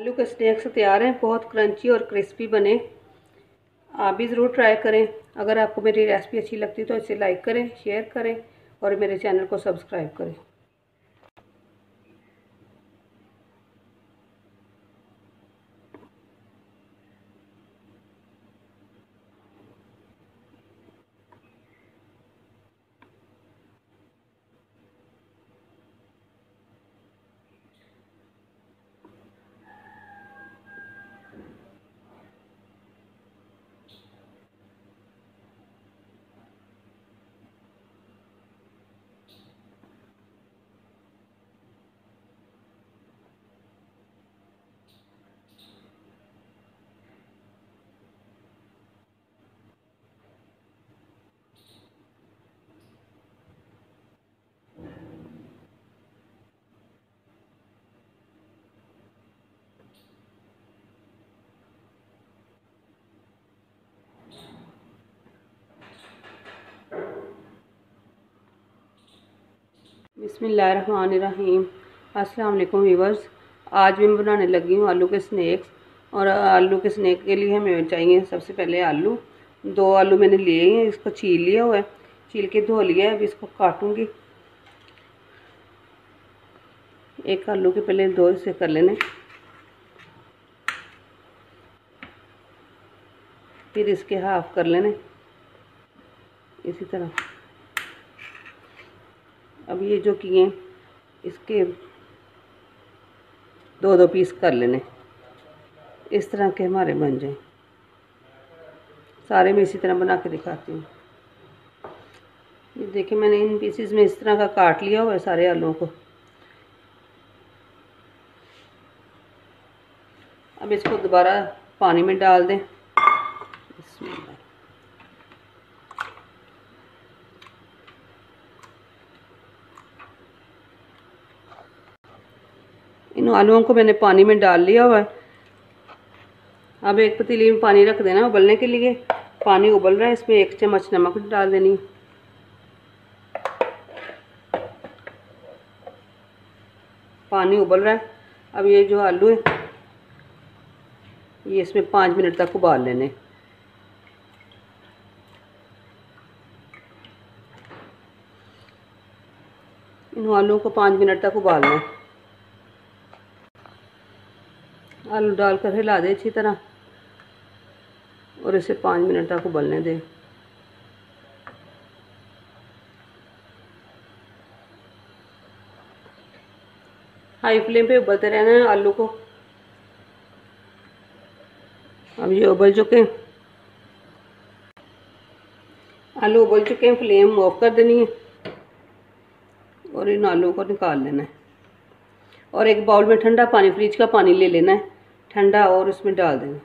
आलू के स्नैक्स तैयार हैं, बहुत क्रंची और क्रिस्पी बने। आप भी ज़रूर ट्राई करें। अगर आपको मेरी रेसिपी अच्छी लगती तो इसे लाइक करें शेयर करें और मेरे चैनल को सब्सक्राइब करें। बिसमीम अस्सलाम वालेकुम आज मैं बनाने लगी हूँ आलू के स्नैक्स। और आलू के स्नैक के लिए हमें चाहिए सबसे पहले आलू। दो आलू मैंने लिए हैं, इसको छील लिया हुआ है। छील के धो लिया है अभी इसको काटूँगी। एक आलू के पहले दो से कर लेने। फिर इसके हाफ़ कर लेने। इसी तरह। अब ये जो किए, इसके दो दो पीस कर लेने। इस तरह के हमारे बन जाए। सारे मैं इसी तरह बना के दिखाती हूँ। ये देखिए, मैंने इन पीसीज में इस तरह का काट लिया हुआ है सारे आलूओं को। अब इसको दोबारा पानी में डाल दें। इन आलूओं को मैंने पानी में डाल लिया हुआ है। अब एक पतीली में पानी रख देना उबलने के लिए। पानी उबल रहा है, इसमें एक चम्मच नमक डाल देनी। पानी उबल रहा है। अब ये जो आलू है, ये इसमें पाँच मिनट तक उबाल लेने। इन आलूओं को पाँच मिनट तक उबालना है। आलू डालकर हिला दें अच्छी तरह। और इसे पाँच मिनट तक उबलने दें। हाई फ्लेम पे उबलते रहना है आलू को। अब ये उबल चुके हैं। आलू उबल चुके हैं, फ्लेम ऑफ़ कर देनी है। और इन आलू को निकाल लेना है। और एक बाउल में ठंडा पानी, फ्रिज का पानी ले लेना है। ठंडा और उसमें डाल देना।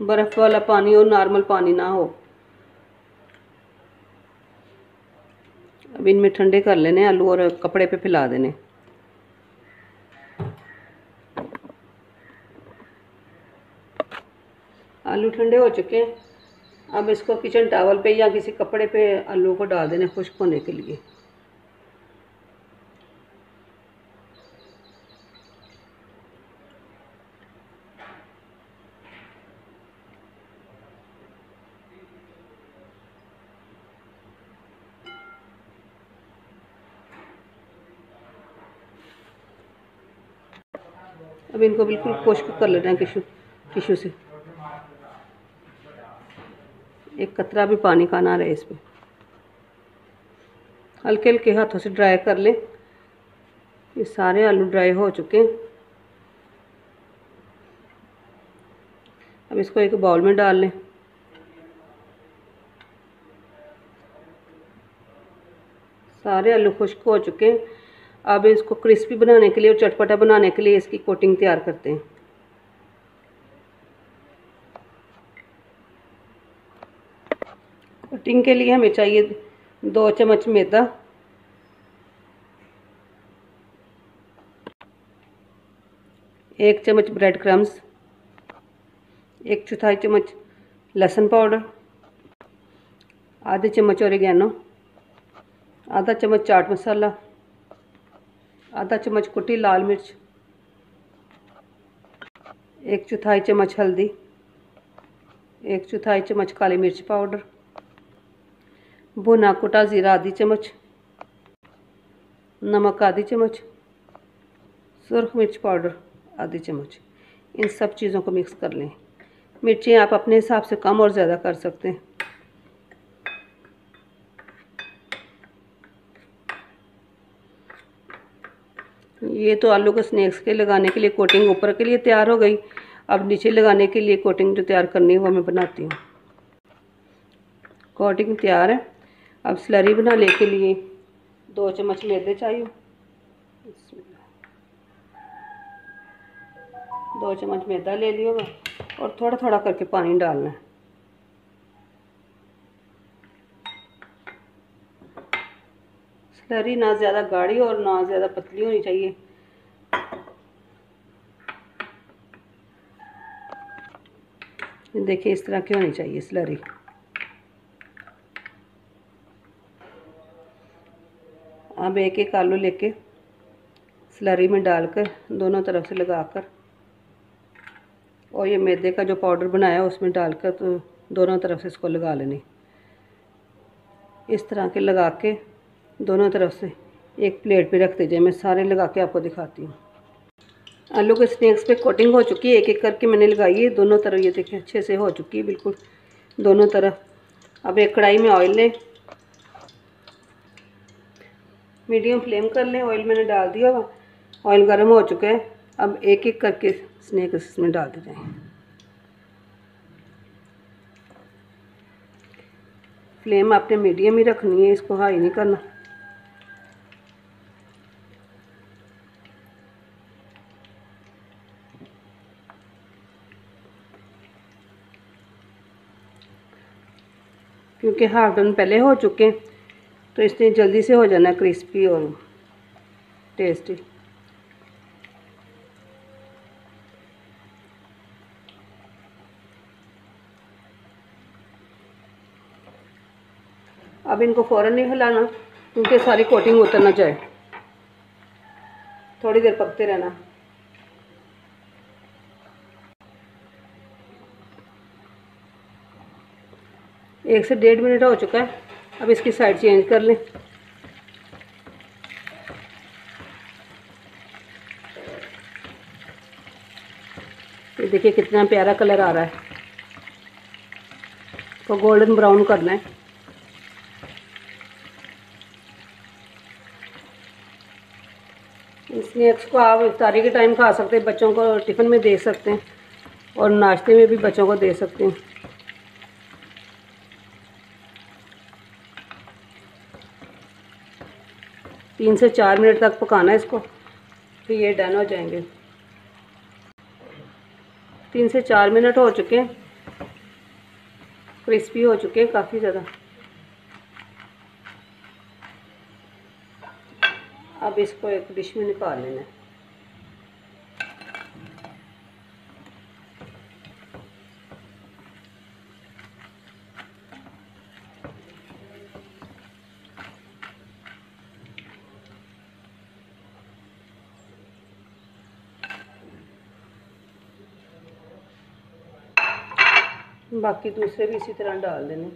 बर्फ़ वाला पानी और नॉर्मल पानी ना हो। अब इनमें ठंडे कर लेने आलू और कपड़े पे फैला देने। आलू ठंडे हो चुके हैं। अब इसको किचन टावल पे या किसी कपड़े पे आलू को डाल देना खुश्क होने के लिए। अब इनको बिल्कुल खुश्क कर लेना है टिशू टिशू से। एक कतरा भी पानी का ना रहे इसमें हल्के हल्के हाथों से ड्राई कर लें। ये सारे आलू ड्राई हो चुके हैं। अब इसको एक बाउल में डाल लें। सारे आलू खुश्क हो चुके हैं। अब इसको क्रिस्पी बनाने के लिए और चटपटा बनाने के लिए इसकी कोटिंग तैयार करते हैं। कटिंग के लिए हमें चाहिए दो चम्मच मैदा। एक चम्मच ब्रेड क्रम्स एक चौथाई चम्मच लहसुन पाउडर। आधे चम्मच औरिगैनो आधा चम्मच चाट मसाला। आधा चम्मच कुटी लाल मिर्च। एक चौथाई चम्मच हल्दी। एक चौथाई चम्मच काली मिर्च पाउडर। भुना कुटा ज़ीरा आधी चम्मच नमक आधी चम्मच सुरख मिर्च पाउडर आधी चम्मच इन सब चीज़ों को मिक्स कर लें। मिर्चें आप अपने हिसाब से कम और ज़्यादा कर सकते हैं। ये तो आलू के स्नैक्स के लगाने के लिए कोटिंग ऊपर के लिए तैयार हो गई। अब नीचे लगाने के लिए कोटिंग जो तैयार करनी है वो मैं बनाती हूँ। कोटिंग तैयार है। अब स्लरी बनाने के लिए दो चम्मच मैदे चाहिए। दो चम्मच मैदा ले लियो और थोड़ा थोड़ा करके पानी डालना है। स्लरी ना ज़्यादा गाढ़ी और ना ज़्यादा पतली होनी चाहिए। देखिए इस तरह की होनी चाहिए स्लरी अब एक एक आलू लेके स्लरी में डालकर दोनों तरफ़ से लगाकर और ये मैदे का जो पाउडर बनाया उसमें डालकर तो दोनों तरफ़ से इसको लगा लेनी। इस तरह के लगा के दोनों तरफ़ से एक प्लेट पे रख दीजिए, मैं सारे लगा के आपको दिखाती हूँ। आलू के स्नैक्स पे कोटिंग हो चुकी है एक एक करके मैंने लगाई है, दोनों तरफ़ ये देखें अच्छे से हो चुकी है, बिल्कुल। दोनों तरफ़ अब एक कढ़ाई में ऑयल लें मीडियम फ्लेम कर लें ऑयल मैंने डाल दिया हुआ। ऑयल गर्म हो चुका है। अब एक एक करके स्नैक इसमें डाल दी जाए फ्लेम आपने मीडियम ही रखनी है, इसको हाई नहीं करना। क्योंकि हाफ़ डन पहले हो चुके हैं। तो इसने जल्दी से हो जाना क्रिस्पी और टेस्टी। अब इनको फ़ौरन नहीं हिलाना, क्योंकि सारी कोटिंग उतर ना जाए थोड़ी देर पकते रहना। एक से डेढ़ मिनट हो चुका है। अब इसकी साइड चेंज कर लें। ये देखिए कितना प्यारा कलर आ रहा है। तो गोल्डन ब्राउन करना है। स्नैक्स को आप इफ्तारी के टाइम खा सकते हैं, बच्चों को टिफ़िन में दे सकते हैं और नाश्ते में भी बच्चों को दे सकते हैं। तीन से चार मिनट तक पकाना है इसको, फिर ये डन हो जाएँगे। तीन से चार मिनट हो चुके हैं। क्रिस्पी हो चुके हैं काफ़ी ज़्यादा। अब इसको एक डिश में निकाल लेना है। बाकी दूसरे भी इसी तरह डाल देने।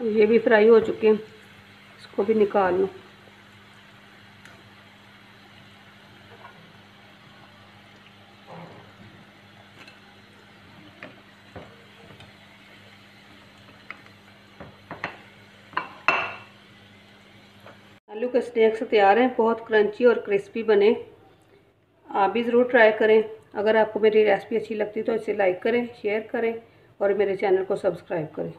ये भी फ्राई हो चुके हैं। इसको भी निकाल लो। आलू के स्नैक्स तैयार हैं, बहुत क्रंची और क्रिस्पी बने। आप भी ज़रूर ट्राई करें। अगर आपको मेरी रेसिपी अच्छी लगती तो इसे लाइक करें शेयर करें और मेरे चैनल को सब्सक्राइब करें।